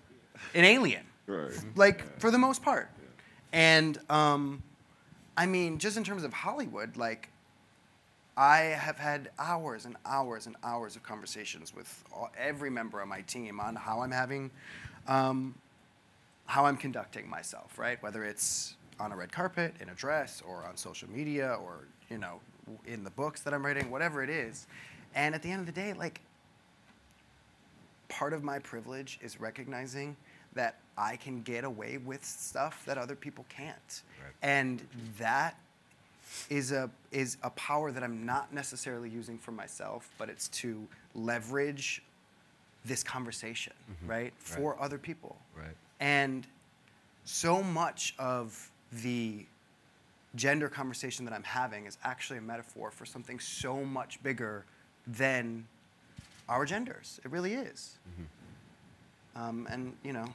an alien, Right. like for the most part. And um, I mean, just in terms of Hollywood, like I have had hours and hours and hours of conversations with all, every member of my team on how I'm having, um, how I'm conducting myself, right? Whether it's on a red carpet, in a dress, or on social media, or you know, in the books that I'm writing, whatever it is. And at the end of the day, like, part of my privilege is recognizing that I can get away with stuff that other people can't, Right. and that is a is a power that I'm not necessarily using for myself, but it's to leverage this conversation, right, for other people. Right. And so much of the gender conversation that I'm having is actually a metaphor for something so much bigger than our genders. It really is. Um, and you know,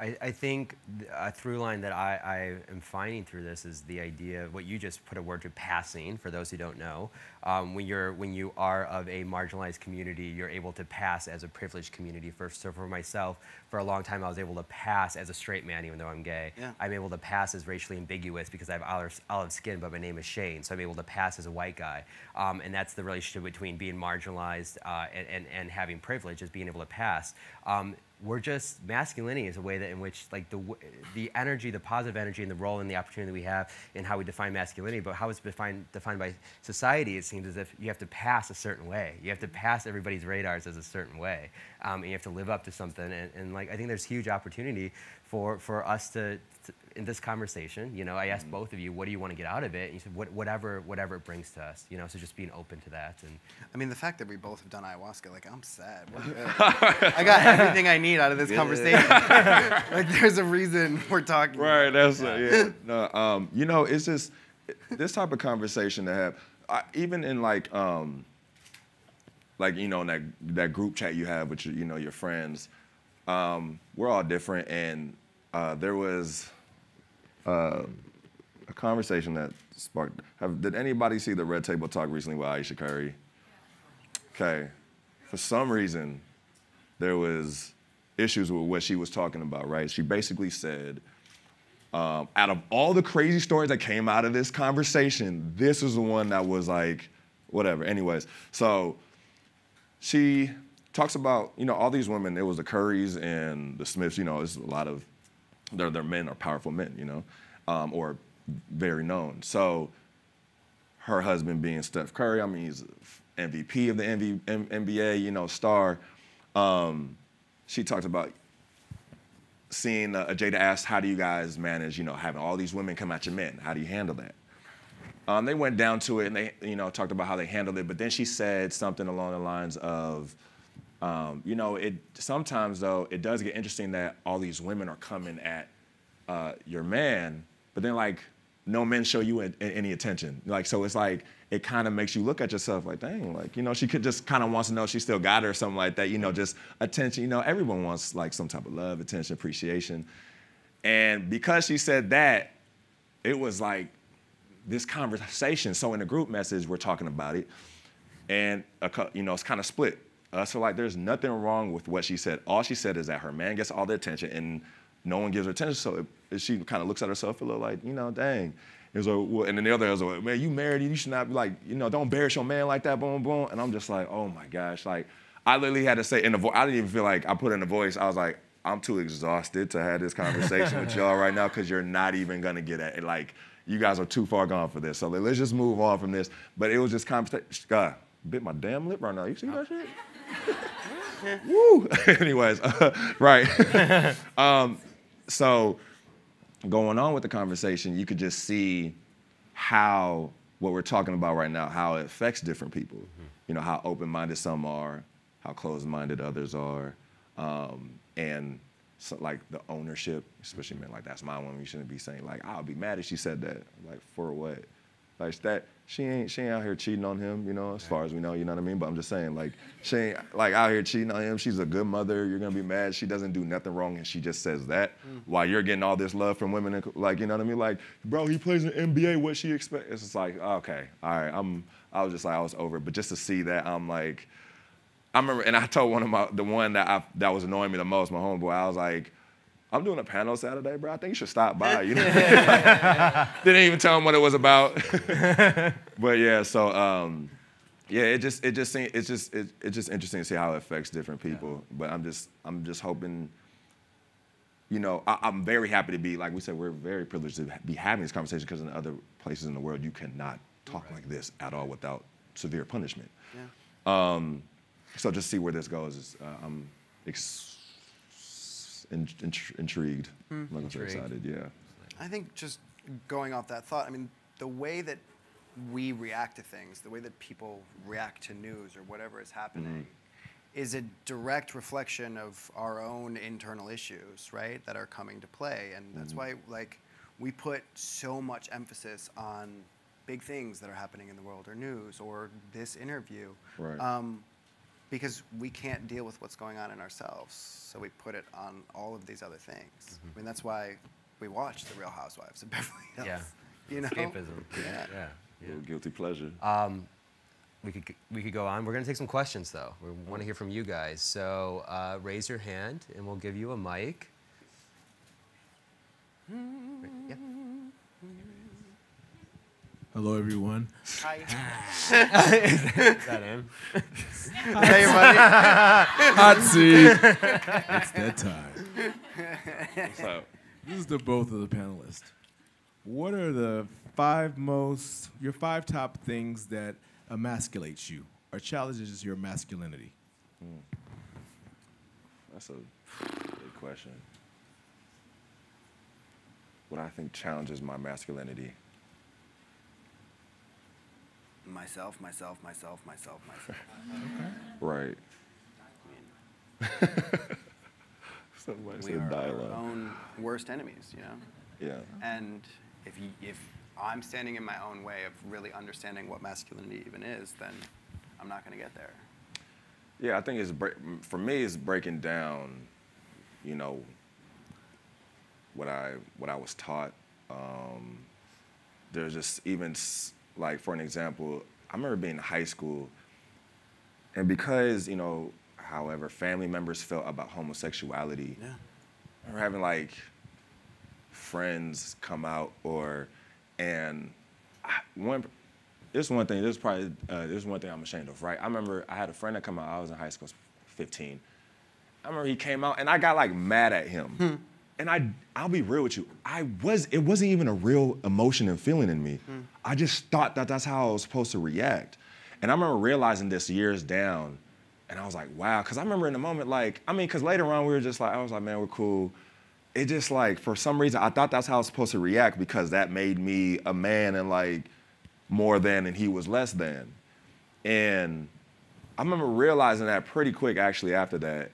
I, I think a through line that I, I am finding through this is the idea of what you just put a word to passing for those who don't know. Um, when you're when you are of a marginalized community, you're able to pass as a privileged community. First, so for myself, for a long time, I was able to pass as a straight man, even though I'm gay. Yeah. I'm able to pass as racially ambiguous because I have olive, olive skin, but my name is Shane, so I'm able to pass as a white guy. Um, and that's the relationship between being marginalized uh, and, and, and having privilege, is being able to pass. Um, we're just masculinity is a way that in which like the the energy, the positive energy, and the role and the opportunity that we have in how we define masculinity. But how it's defined defined by society, it seems as if you have to pass a certain way. You have to pass everybody's radars as a certain way, um, and you have to live up to something. And, and like I think there's huge opportunity for for us to, to in this conversation. You know, I asked both of you, what do you want to get out of it? And you said what, whatever whatever it brings to us. You know, so just being open to that and. I mean, the fact that we both have done ayahuasca, like I'm sad. I got everything I need out of this conversation. like there's a reason we're talking. Right, that's uh, yeah. No, um, you know, it's just this type of conversation to have. I, even in like, um, like you know, in that that group chat you have with your, you know your friends, um, we're all different, and uh, there was uh, a conversation that sparked. Have, did anybody see the Red Table Talk recently with Ayesha Curry? Okay, for some reason, there was issues with what she was talking about. Right? She basically said. Um, out of all the crazy stories that came out of this conversation, this is the one that was like, whatever. Anyways, so she talks about, you know, all these women, it was the Currys and the Smiths, you know, it's a lot of, their, their men are powerful men, you know, um, or very known. So her husband being Steph Curry, I mean, he's MVP of the NV, M- NBA, you know, star. Um, she talked about seeing uh, Jada asked, "How do you guys manage, you know, having all these women come at your men? How do you handle that?" Um, they went down to it and they, you know, talked about how they handled it. But then she said something along the lines of, um, you know, it sometimes though it does get interesting that all these women are coming at uh, your man, but then like no men show you a- a- any attention. Like so, it's like it kind of makes you look at yourself like, dang, like you know, she could just kind of wants to know she still got her or something like that. You know, just attention. You know, everyone wants like some type of love, attention, appreciation. And because she said that, it was like this conversation. So in the group message, we're talking about it, and a, you know, it's kind of split. Uh, so like, there's nothing wrong with what she said. All she said is that her man gets all the attention, and no one gives her attention. So it, she kind of looks at herself a little like, you know, dang. Was like, well, and then the other was like, man, you married, you should not be like, you know, don't embarrass your man like that, boom, boom. And I'm just like, oh my gosh, like, I literally had to say in the voice. I didn't even feel like I put in the voice. I was like, I'm too exhausted to have this conversation with y'all right now because you're not even gonna get at it. Like, you guys are too far gone for this. So let's just move on from this. But it was just conversation. God, bit my damn lip right now. You see that shit? Woo. Anyways, right. um, so going on with the conversation, you could just see how what we're talking about right now, how it affects different people. You know, how open-minded some are, how closed-minded others are, um, and so, like the ownership, especially men like that's my woman. You shouldn't be saying like I'll be mad if she said that. Like for what? Like that she ain't she ain't out here cheating on him, you know, as far as we know, you know what I mean? But I'm just saying, like, she ain't like out here cheating on him. She's a good mother. You're gonna be mad. She doesn't do nothing wrong and she just says that hmm. while you're getting all this love from women and like, you know what I mean? Like, bro, he plays in NBA, what she expect? It's just like, okay, all right. I'm I was just like, I was over it. But just to see that, I'm like, I remember, and I told one of my, the one that I, that was annoying me the most, my homeboy, I was like, I'm doing a panel Saturday, bro. I think you should stop by. You know, didn't even tell him what it was about. but yeah, so um, yeah, it just it just seem, it's just it, it's just interesting to see how it affects different people. But I'm just I'm just hoping. You know, I, I'm very happy to be like we said. We're very privileged to be having this conversation because in other places in the world you cannot talk like this at all without severe punishment. Yeah. Um, so just see where this goes. Is, uh, I'm ex- in, intr- intrigued. Hmm. I'm like, so Intrigued. excited. Yeah. I think just going off that thought, I mean, the way that we react to things, the way that people react to news or whatever is happening, mm-hmm. is a direct reflection of our own internal issues, right, that are coming to play. And that's mm-hmm. why, like, we put so much emphasis on big things that are happening in the world or news or this interview. Right. Um, because we can't deal with what's going on in ourselves. So we put it on all of these other things. Mm-hmm. I mean, that's why we watch The Real Housewives of Beverly Hills. Yeah. You know? Escapism. Yeah. Yeah. A little guilty pleasure. Um, we could we could go on. We're gonna take some questions though. We want to hear from you guys. So uh, raise your hand, and we'll give you a mic. Hmm. Yeah. Hello, everyone. Hi. Is that him? Hey, buddy. Hot seat. it's that time. What's up? This is to both of the panelists. What are the five most, your five top things that emasculates you or challenges your masculinity? Hmm. That's a good question. What I think challenges my masculinity. Myself, myself, myself, myself, myself. Right. Somebody we said are our own worst enemies, you know? Yeah. And if you, if I'm standing in my own way of really understanding what masculinity even is, then I'm not going to get there. Yeah, I think it's for me. It's breaking down, you know, what I what I was taught. Um, there's just even like for an example, I remember being in high school, and because you know, however, family members felt about homosexuality. Yeah. I remember having like friends come out or and I, one this one thing this is probably uh, this is one thing I'm ashamed of right I remember I had a friend that come out I was in high school 15 I remember he came out and I got like mad at him and I I'll be real with you I was it wasn't even a real emotion and feeling in me hmm. I just thought that that's how I was supposed to react and I remember realizing this years down and I was like, wow, because I remember in the moment, like, I mean, because later on we were just like, I was like, man, we're cool. It just like, for some reason, I thought that's how I was supposed to react because that made me a man and like more than and he was less than. And I remember realizing that pretty quick actually after that.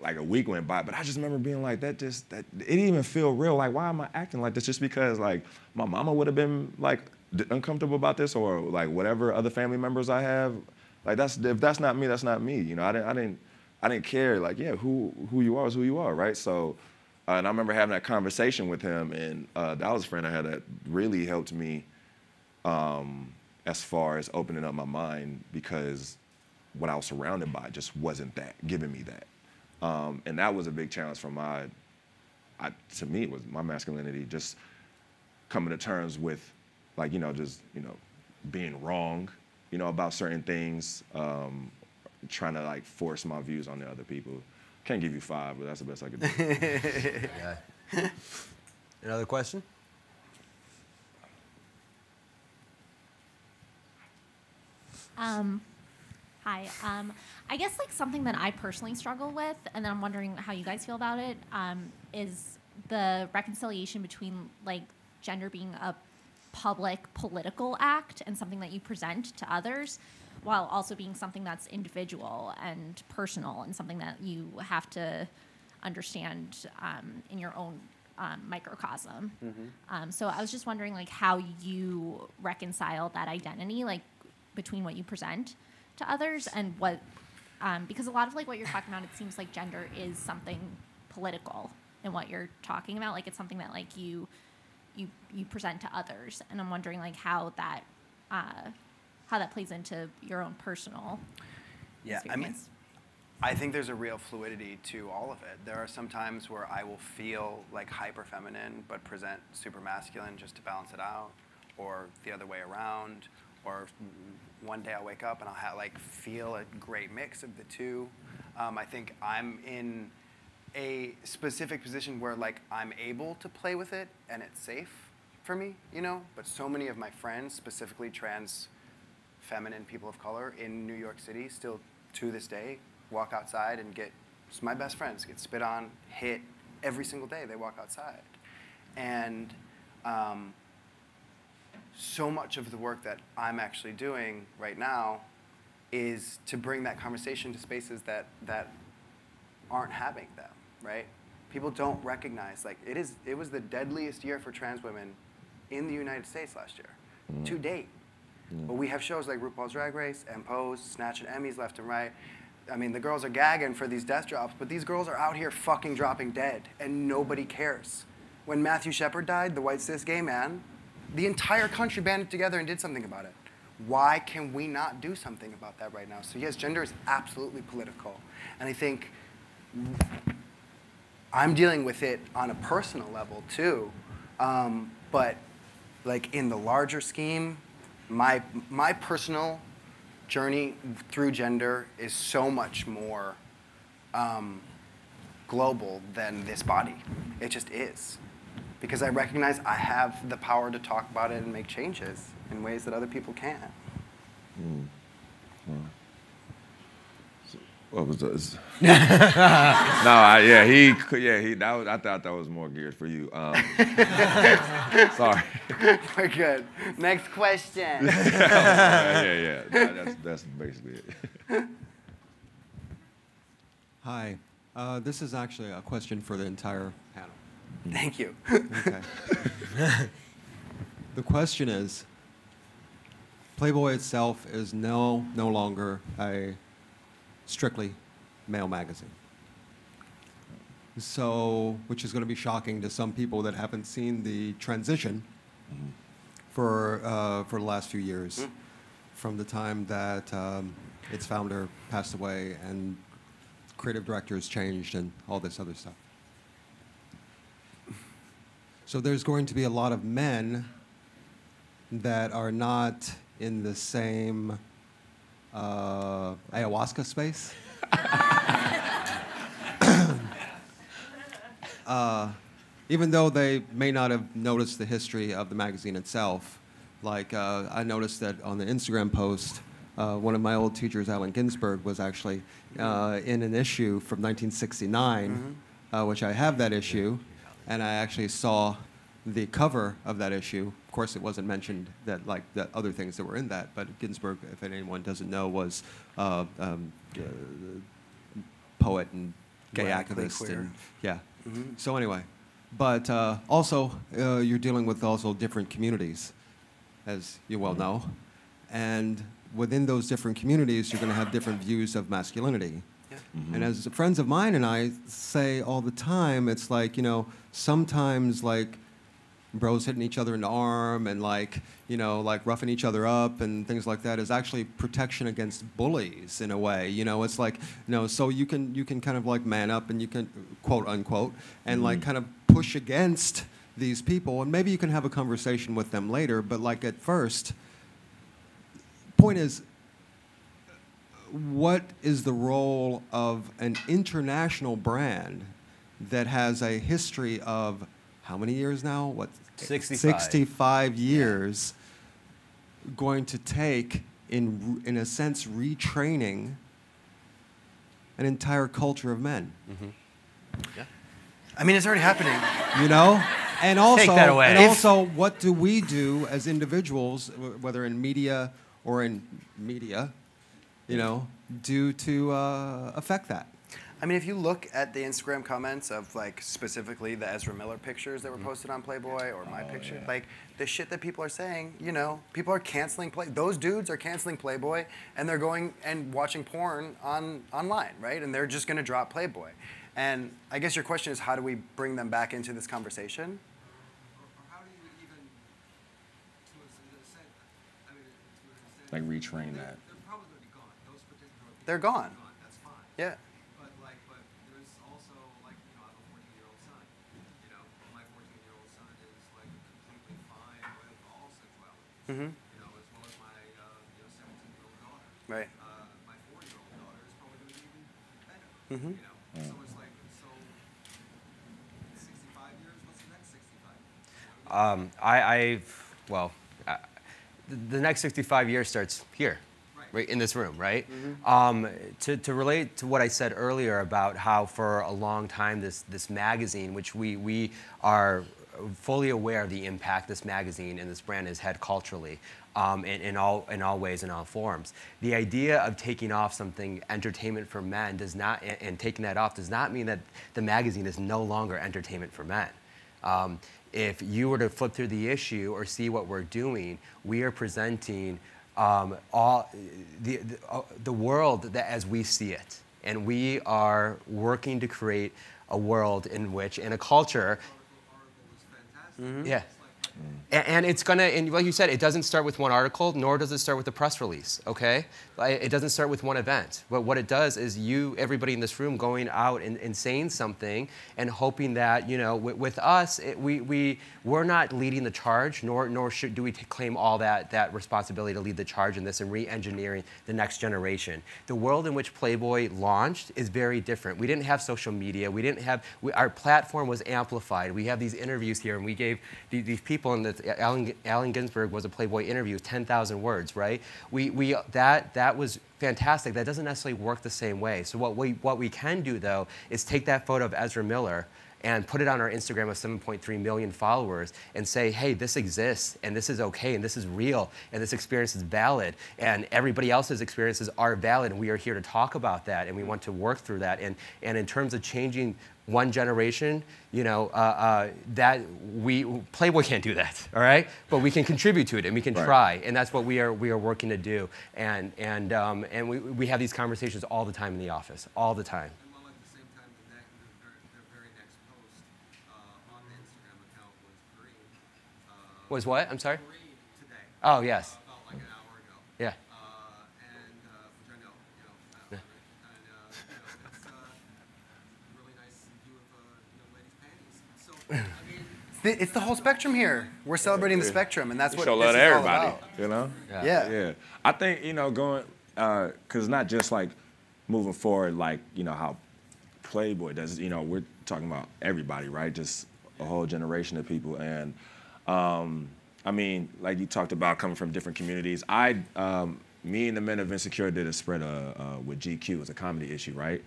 Like a week went by, but I just remember being like, that just, that, it didn't even feel real. Like, why am I acting like this? Just because like my mama would have been like uncomfortable about this or like whatever other family members I have. Like that's if that's not me, that's not me. You know, I didn't I didn't I didn't care. Like yeah, who who you are is who you are, right? So, uh, and I remember having that conversation with him, and uh, that was a friend I had that really helped me um, as far as opening up my mind because what I was surrounded by just wasn't that giving me that, um, and that was a big challenge for my. I, to me, it was my masculinity just coming to terms with, like you know, just you know, being wrong, you know, about certain things, um, trying to like force my views on the other people. Can't give you five, but that's the best I could do. Yeah. Another question? Um, hi. Um, I guess like something that I personally struggle with, and then I'm wondering how you guys feel about it, um, is the reconciliation between like gender being a public political act and something that you present to others, while also being something that's individual and personal and something that you have to understand um, in your own um, microcosm. Um, so I was just wondering, like, how you reconcile that identity, like, between what you present to others and what, um, because a lot of like what you're talking about, it seems like gender is something political in what you're talking about. Like, it's something that like you, you you present to others, and I'm wondering like how that, uh, how that plays into your own personal. Yeah, I mean. I think there's a real fluidity to all of it. There are some times where I will feel like hyper feminine but present super masculine just to balance it out, or the other way around. Or one day I'll wake up and I'll have, like feel a great mix of the two. Um, I think I'm in a specific position where like I'm able to play with it and it's safe for me, you know. But so many of my friends, specifically trans feminine people of color in New York City still to this day walk outside and get my best friends get spit on, hit every single day they walk outside. And um, so much of the work that I'm actually doing right now is to bring that conversation to spaces that that aren't having them, right? People don't recognize like it is it was the deadliest year for trans women in the United States last year mm. to date But we have shows like RuPaul's Drag Race and Pose, snatching Emmys left and right. I mean, the girls are gagging for these death drops, but these girls are out here fucking dropping dead, and nobody cares. When Matthew Shepard died, the white cis gay man, the entire country banded together and did something about it. Why can we not do something about that right now? So yes, gender is absolutely political, and I think I'm dealing with it on a personal level too. Um, but like in the larger scheme, my my personal journey through gender is so much more um, global than this body. It just is. Because I recognize I have the power to talk about it and make changes in ways that other people can't. What was this? no, I, yeah, he, yeah, he. That was, I thought that was more geared for you. Um, sorry. We're good. Next question. yeah, yeah, yeah. That- that's that's basically it. Hi. Uh, this is actually a question for the entire panel. Thank you. Okay. the question is Playboy itself is no, no longer a strictly male magazine. So, which is going to be shocking to some people that haven't seen the transition for, uh, for the last few years from the time that um, its founder passed away and creative directors changed and all this other stuff. So there's going to be a lot of men that are not in the same uh, ayahuasca space. uh, even though they may not have noticed the history of the magazine itself, like uh, I noticed that on the Instagram post, uh, one of my old teachers, Allen Ginsberg, was actually uh, in an issue from 1969, uh, which I have that issue, and I actually saw the cover of that issue. Of course, it wasn't mentioned that like the other things that were in that, but Ginsberg, if anyone doesn't know, was uh, um, uh, poet and gay activist, and yeah. So anyway, but uh, also uh, you're dealing with also different communities, as you well know, and within those different communities, you're going to have different views of masculinity. Mm-hmm. And as friends of mine and I say all the time, it's like, you know, sometimes like bros hitting each other in the arm and like, you know, like roughing each other up and things like that is actually protection against bullies in a way. You know, it's like, you know, so you can you can kind of like man up and you can quote unquote and like mm-hmm. kind of push against these people. And maybe you can have a conversation with them later, but like at first, point is what is the role of an international brand that has a history of how many years now? What? 65. 65 years going to take in in a sense retraining an entire culture of men. Mm-hmm. Yeah, I mean, it's already happening. You know? And also, that away. and also, what do we do as individuals, whether in media or in media, you know, do to uh, affect that? I mean, if you look at the Instagram comments of like specifically the Ezra Miller pictures that were posted on Playboy or my picture, like the shit that people are saying, you know, people are canceling Play. Those dudes are canceling Playboy, and they're going and watching porn on online, right? And they're just gonna drop Playboy. And I guess your question is, how do we bring them back into this conversation? Like retrain that. They're gone. Yeah. But like, but there's also like, you know, I have a 14 year old son. You know, my 14 year old son is like completely fine with all sexuality. Mhm. You know, as well as my uh, you know 17 year old daughter. Right. Uh, my four year old daughter is probably going to be even better. Mhm. You know, so it's like so. 65 years. What's the next 65? Um, I, I've, well, uh, the, the next 65 years starts here, right, in this room, right? Um, to, to relate to what I said earlier about how for a long time this, this magazine, which we, we are fully aware of the impact this magazine and this brand has had culturally um, in, in, all, in all ways and all forms. The idea of taking off something entertainment for men does not, and, and taking that off does not mean that the magazine is no longer entertainment for men. Um, if you were to flip through the issue or see what we're doing, we are presenting um, all the the, uh, the world that as we see it, and we are working to create a world in which, in a culture. Yeah. And it's gonna, and like you said, it doesn't start with one article, nor does it start with a press release, okay? It doesn't start with one event. But what it does is you, everybody in this room, going out and, and saying something and hoping that, you know, with, with us, it, we, we, we're not leading the charge, nor, nor should, do we claim all that, that responsibility to lead the charge in this and re engineering the next generation. The world in which Playboy launched is very different. We didn't have social media, we didn't have, we, our platform was amplified. We have these interviews here, and we gave the- these people, and the, Allen, Allen Ginsberg was a Playboy interview, 10,000 words, right? We, we, that, that was fantastic. That doesn't necessarily work the same way. So what we, what we can do, though, is take that photo of Ezra Miller and put it on our Instagram of 7.3 million followers and say, hey, this exists and this is okay and this is real and this experience is valid and everybody else's experiences are valid and we are here to talk about that and we want to work through that. And, and in terms of changing one generation, you know, uh, uh, that we Playboy can't do that, all right? But we can contribute to it and we can Right. try, and that's what we are we are working to do. And and um, and we, we have these conversations all the time in the office, all the time. And while at the same time, the, ne- the, very, the very next post uh, on the Instagram account was green. Uh, Was what? I'm sorry. today. Oh yes. uh, like an hour ago. Yeah. Uh, and uh, know, you know, uh, and uh, you know, it's uh, really nice of uh, young lady's panties. So I mean, Th- It's the whole spectrum here. We're celebrating the spectrum, and that's We what show this love to is all everybody, about. you know? Yeah. Yeah. Yeah. I think, you know, going, because it's not just like moving forward, like, you know, how Playboy does, you know, we're talking about everybody, right? Just a whole generation of people. And, um, I mean, like you talked about coming from different communities. I, um, me and the Men of Insecure did a spread uh, uh, with GQ. It was a comedy issue, right?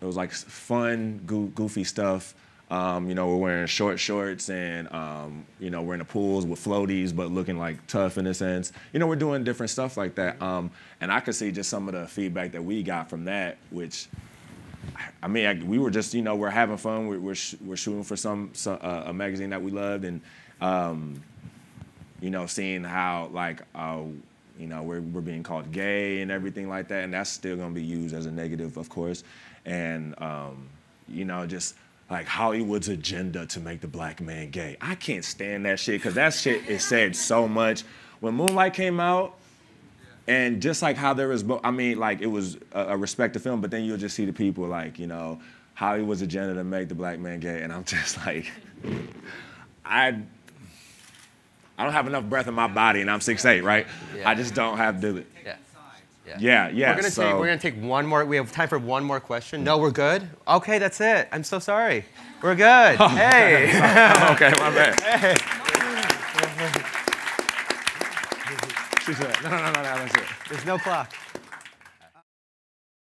it was like fun, goo- goofy stuff. Um, you know, we're wearing short shorts and, um, you know, we're in the pools with floaties, but looking like tough in a sense. You know, we're doing different stuff like that. Um, and I could see just some of the feedback that we got from that, which, I mean, I, we were just, you know, we're having fun. We're, we're, sh- we're shooting for some, some uh, a magazine that we loved, and, um, you know, seeing how like, uh, you know, we're, we're being called gay and everything like that, and that's still gonna be used as a negative, of course, and um, you know, just like Hollywood's agenda to make the black man gay. I can't stand that shit because that shit is said so much. When Moonlight came out, and just like how there was, bo- I mean, like it was a, a respected film, but then you'll just see the people like, you know, Hollywood's agenda to make the black man gay, and I'm just like, I, I don't have enough breath in my body, and I'm 6'8", right? Yeah. I just don't have the, Yeah. Yeah. yeah, yeah. We're gonna so, take we're gonna take one more. We have time for one more question. No, we're good. Okay, that's it. I'm so sorry. We're good. hey. okay, my bad. She said, no, no, no, no, no, that's it. There's no clock.